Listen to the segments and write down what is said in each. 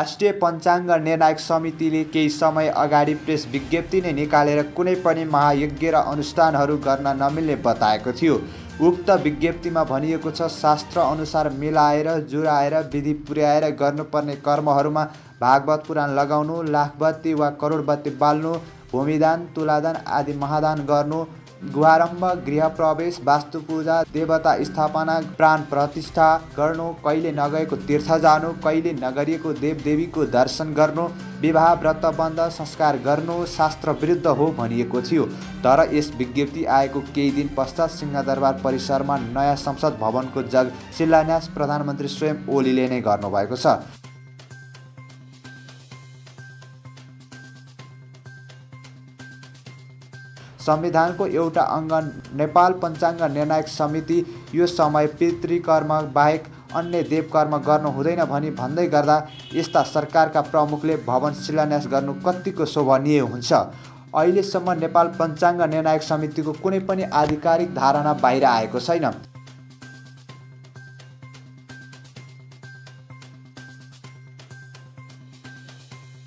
राष्ट्रिय पञ्चाङ्ग निर्णायक समितिले केही समय अगाडि प्रेस विज्ञप्ति नै निकालेर कुनै पनि महायज्ञ र अनुष्ठानहरू गर्न नमिल्ने बताएको थियो। उक्त विज्ञप्तिमा भनिएको छ शास्त्र अनुसार मिलाएर जुराएर विधि पुर्याएर गर्नुपर्ने कर्महरूमा भागवत पुराण लगाउनु लाखबत्ती वा करोडबत्ती बाल्नु भूमिदान तुलादान आदि महादान गर्नु गुहारम्भ गृह प्रवेश वास्तु पूजा देवता स्थापना प्राण प्रतिष्ठा गर्नु कहिले नगएको तीर्थ जानु कहिले नगरिएको देवदेवीको दर्शन गर्नु विवाह व्रतबन्ध संस्कार गर्नु शास्त्र विरुद्ध हो भनिएको थियो। तर यस विज्ञप्ति आएको केही दिन पश्चात सिंहदरबार परिसरमा नयाँ संसद भवनको जग शिलान्यास प्रधानमन्त्री स्वयं ओलीले नै गर्नुभएको छ। संविधानको एउटा अङ्ग नेपाल पञ्चाङ्ग निर्णायक समिति यो समय पितृकर्म बाहेक अन्य देवकर्म गर्नु हुँदैन भनी भन्दै गर्दा यस्ता सरकारका प्रमुखले भवन शिलान्यास गर्नु कतिको शोभनीय हुन्छ। अहिलेसम्म नेपाल पञ्चाङ्ग निर्णायक समितिको कुनै पनि आधिकारिक धारणा बाहिर आएको छैन।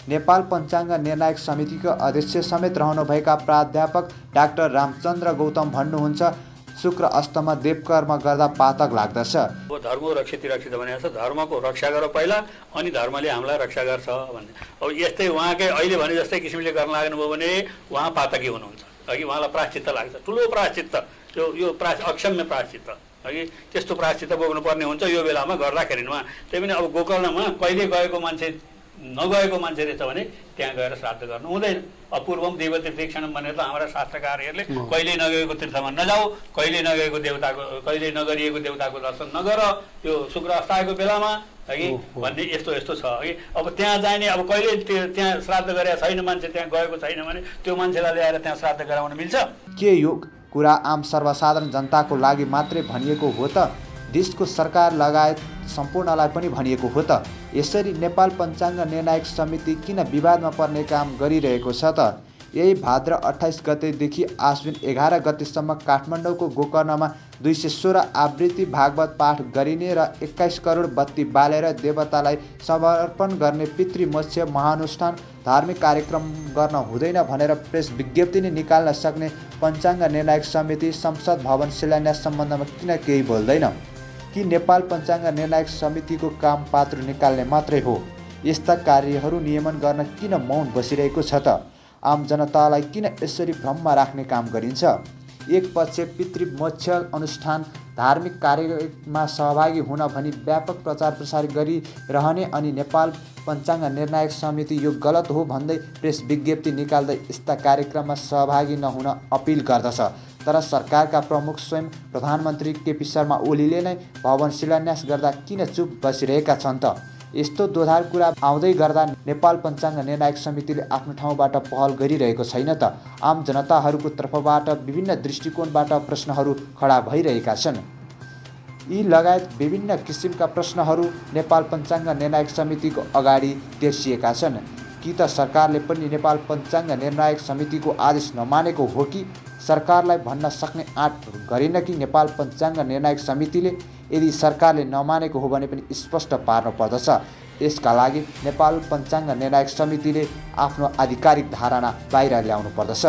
नेपाल पञ्चाङ्ग निर्णायक समितिको अध्यक्ष समेत रहनुभएका प्राध्यापक डाक्टर रामचन्द्र गौतम भन्नुहुन्छ शुक्र अस्तमा देवकर्म गर्दा पातक लाग्दछ। अब धर्म रक्षित रक्षित भनेको छ धर्मको रक्षा गर पहिला अनि धर्मले हामीलाई रक्षा गर्छ भन्ने। अब यस्तै उहाँकै अहिले भने जस्तै किसिमले गर्न लाग्नुभयो भने उहाँ पातकी हुनुहुन्छ। अघि उहाँलाई प्राश्चित्त लाग्छ। ठुलो प्राश्चित्त। यो यो प्रा अक्षम्य प्राश्चित्त। अघि त्यस्तो प्राश्चित्त बोक्नुपर्ने हुन्छ यो बेलामा गर्दाखेरिमा त्यही पनि अब गोकर्णमा कहिले गएको मान्छे नगएको मान्छे रहेछ भने त्यहाँ गएर श्राद्ध गर्नु हुँदैन। अपूर्वम देव तीर्थक्षण भनेर त हाम्रा शास्त्रकारहरूले कहिले नगएको तीर्थमा नजाऊ कहिले नगएको देवताको कहिले नगरिएको देवताको दर्शन नगर त्यो शुक्र अस्ताएको बेलामा है भन्ने यस्तो यस्तो छ। है अब त्यहाँ जाने अब कहिले त्यो त्यहाँ श्राद्ध गरेका छैन मान्छे त्यहाँ गएको छैन भने त्यो मान्छेलाई ल्याएर त्यहाँ श्राद्ध गराउन मिल्छ? के यो कुरा आम सर्वसाधारण जनताको लागि मात्रै भनिएको हो त? देशको सरकार लगायत सम्पूर्णलाई पनि भनिएको हो त। यसरी नेपाल पञ्चाङ्ग निर्णायक समिति किन विवादमा पर्ने काम गरिरहेको छ त? यही भाद्र अठाइस गतेदेखि आश्विन एघार गतेसम्म काठमाडौँको गोकर्णमा दुई सय सोह्र आवृत्ति भागवत पाठ गरिने र एक्काइस करोड बत्ती बालेर देवतालाई समर्पण गर्ने पितृमोक्ष महानुष्ठान धार्मिक कार्यक्रम गर्न हुँदैन भनेर प्रेस विज्ञप्ति नै निकाल्न सक्ने पञ्चाङ्ग निर्णायक समिति संसद भवन शिलान्यास सम्बन्धमा किन केही बोल्दैन? कि नेपाल पञ्चाङ्ग निर्णायक समितिको काम पात्र निकाल्ने मात्रै हो। यस्ता कार्यहरू नियमन गर्न किन मौन बसिरहेको छ त? आम जनतालाई किन यसरी भ्रममा राख्ने काम गरिन्छ? एक पक्ष पितृमोक्ष अनुष्ठान धार्मिक कार्यमा सहभागी हुन भनी व्यापक प्रचार प्रसार गरिरहने अनि नेपाल पञ्चाङ्ग निर्णायक समिति यो गलत हो भन्दै प्रेस विज्ञप्ति निकाल्दै यस्ता कार्यक्रममा सहभागी नहुन अपिल गर्दछ। तर सरकारका प्रमुख स्वयं प्रधानमन्त्री केपी शर्मा ओलीले नै भवन शिलान्यास गर्दा किन चुप बसिरहेका छन् त? यस्तो दोधार कुरा आउँदै गर्दा नेपाल पञ्चाङ्ग निर्णायक समितिले आफ्नो ठाउँबाट पहल गरिरहेको छैन त। आम जनताहरूको तर्फबाट विभिन्न दृष्टिकोणबाट प्रश्नहरू खडा भइरहेका छन्। यी लगायत विभिन्न किसिमका प्रश्नहरू नेपाल पञ्चाङ्ग निर्णायक समितिको अगाडि तेर्सिएका छन्। कि त सरकारले पनि नेपाल पञ्चाङ्ग निर्णायक समितिको आदेश नमानेको हो कि सरकारलाई भन्न सक्ने आँट गरेन कि नेपाल पञ्चाङ्ग निर्णायक समितिले यदि सरकारले नमानेको हो भने पनि स्पष्ट पार्नु पर्दछ। यसका लागि नेपाल पञ्चाङ्ग निर्णायक समितिले आफ्नो आधिकारिक धारणा बाहिर ल्याउनु पर्दछ।